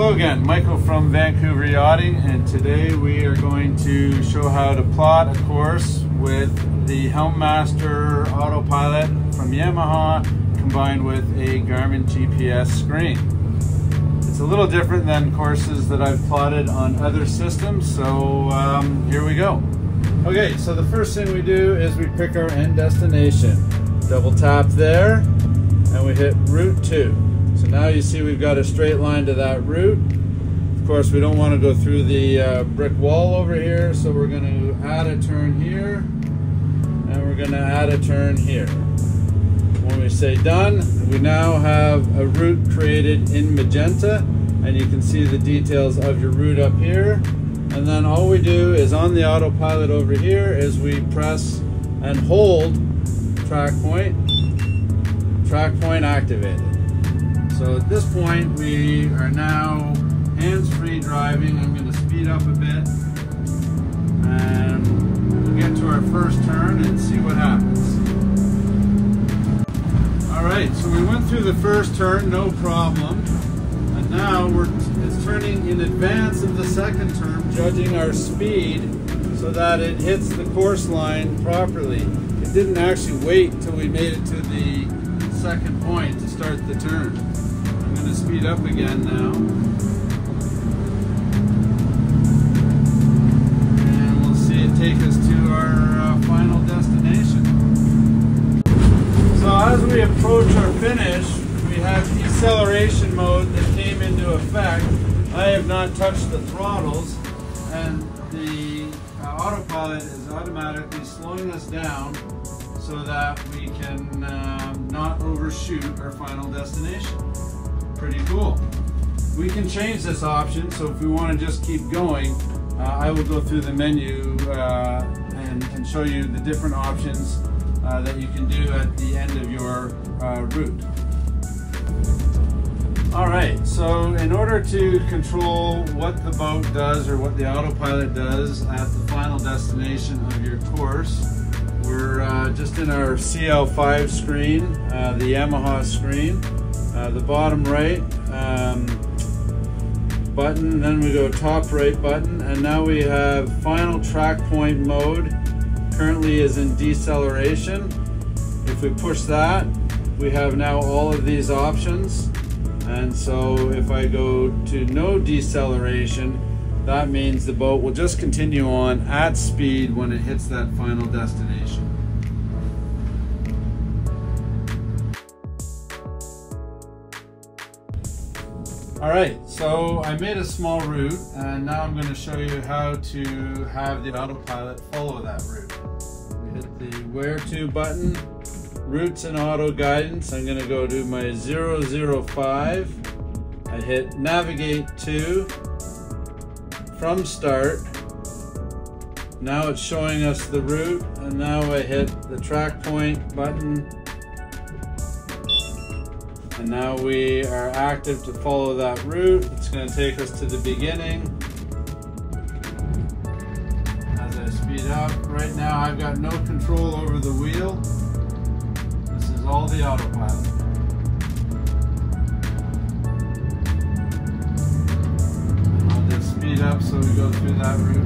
Hello again, Michael from Vancouver Yachting, and today we are going to show how to plot a course with the Helm Master Autopilot from Yamaha combined with a Garmin GPS screen. It's a little different than courses that I've plotted on other systems, so um, here we go. Okay, so the first thing we do is we pick our end destination. Double tap there, and we hit Route To. Now you see we've got a straight line to that route. Of course, we don't want to go through the uh, brick wall over here, so we're going to add a turn here, and we're going to add a turn here. When we say done, we now have a route created in magenta, and you can see the details of your route up here. And then all we do is on the autopilot over here is we press and hold track point, track point activated. So at this point, we are now hands-free driving. I'm going to speed up a bit and we'll get to our first turn and see what happens. All right, so we went through the first turn, no problem. And now we're it's turning in advance of the second turn, judging our speed so that it hits the course line properly. It didn't actually wait until we made it to the second point to start the turn going to speed up again now. And we'll see it take us to our uh, final destination. So as we approach our finish, we have deceleration mode that came into effect. I have not touched the throttles and the uh, autopilot is automatically slowing us down so that we can uh, not overshoot our final destination pretty cool. We can change this option, so if we want to just keep going, uh, I will go through the menu uh, and, and, show you the different options uh, that you can do at the end of your uh, route. Alright, so in order to control what the boat does or what the autopilot does at the final destination of your course, we're uh, just in our CL5 screen, uh, the Yamaha screen. Uh, the bottom right um, button, then we go top right button, and now we have final track point mode. Currently is in deceleration. If we push that, we have now all of these options. And so if I go to no deceleration, that means the boat will just continue on at speed when it hits that final destination. All right, so I made a small route and now I'm going to show you how to have the autopilot follow that route. We hit the where to button, routes and auto guidance. I'm going to go to my 005. I hit navigate to from start. Now it's showing us the route and now I hit the track point button and now we are active to follow that route. It's going to take us to the beginning. As I speed up, right now I've got no control over the wheel. This is all the autopilot. I'll just speed up so we go through that route